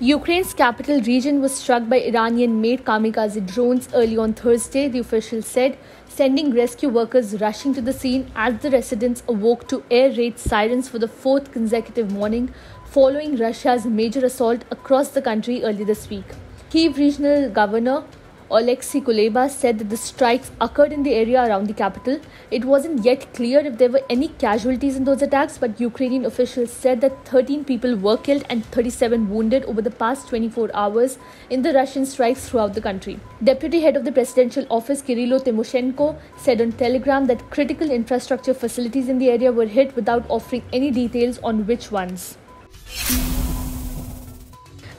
Ukraine's capital region was struck by Iranian made kamikaze drones early on Thursday, the official said, sending rescue workers rushing to the scene as the residents awoke to air raid sirens for the fourth consecutive morning following Russia's major assault across the country early this week. Kiev regional governor Oleksiy Kuleba said that the strikes occurred in the area around the capital. It wasn't yet clear if there were any casualties in those attacks, but Ukrainian officials said that 13 people were killed and 37 wounded over the past 24 hours in the Russian strikes throughout the country. Deputy head of the presidential office Kirilo Timoshenko said on Telegram that critical infrastructure facilities in the area were hit without offering any details on which ones.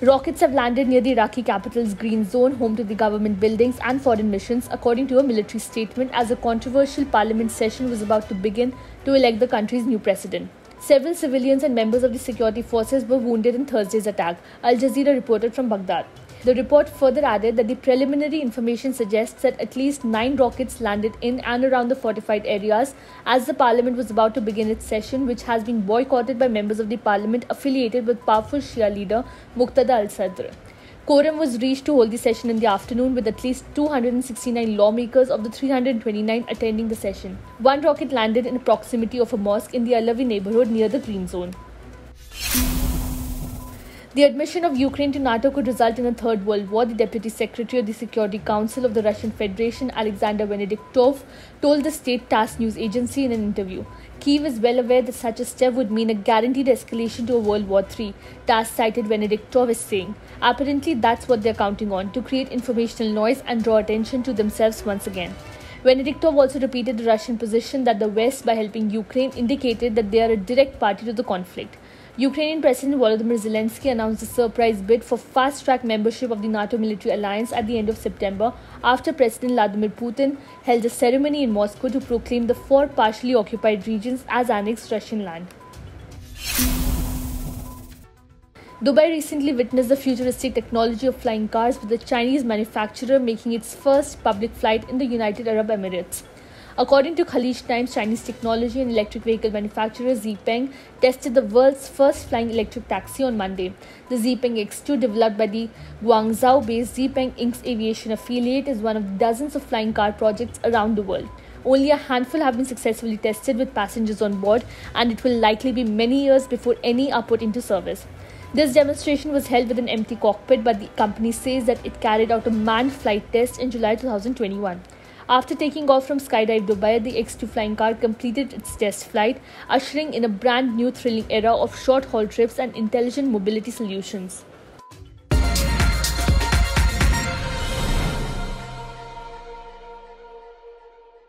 Rockets have landed near the Iraqi capital's green zone, home to the government buildings and foreign missions, according to a military statement, as a controversial parliament session was about to begin to elect the country's new president. Several civilians and members of the security forces were wounded in Thursday's attack, Al Jazeera reported from Baghdad. The report further added that the preliminary information suggests that at least nine rockets landed in and around the fortified areas as the parliament was about to begin its session, which has been boycotted by members of the parliament affiliated with powerful Shia leader Muqtada al Sadr. Quorum was reached to hold the session in the afternoon with at least 269 lawmakers of the 329 attending the session. One rocket landed in proximity of a mosque in the Alawi neighborhood near the green zone. The admission of Ukraine to NATO could result in a third world war, the Deputy Secretary of the Security Council of the Russian Federation, Alexander Venediktov, told the state TASS news agency in an interview. Kiev is well aware that such a step would mean a guaranteed escalation to a World War III, TASS cited Venediktov as saying. Apparently, that's what they're counting on to create informational noise and draw attention to themselves once again. Venediktov also repeated the Russian position that the West, by helping Ukraine, indicated that they are a direct party to the conflict. Ukrainian President Volodymyr Zelensky announced a surprise bid for fast track membership of the NATO military alliance at the end of September after President Vladimir Putin held a ceremony in Moscow to proclaim the four partially occupied regions as annexed Russian land. Dubai recently witnessed the futuristic technology of flying cars with the Chinese manufacturer making its first public flight in the United Arab Emirates. According to Khaleej Times, Chinese technology and electric vehicle manufacturer Xpeng tested the world's first flying electric taxi on Monday. The Xpeng X2, developed by the Guangzhou based Xpeng Inc. aviation affiliate, is one of dozens of flying car projects around the world. Only a handful have been successfully tested with passengers on board, and it will likely be many years before any are put into service. This demonstration was held with an empty cockpit, but the company says that it carried out a manned flight test in July 2021. After taking off from Skydive Dubai, the X2 flying car completed its test flight, ushering in a brand new thrilling era of short haul trips and intelligent mobility solutions.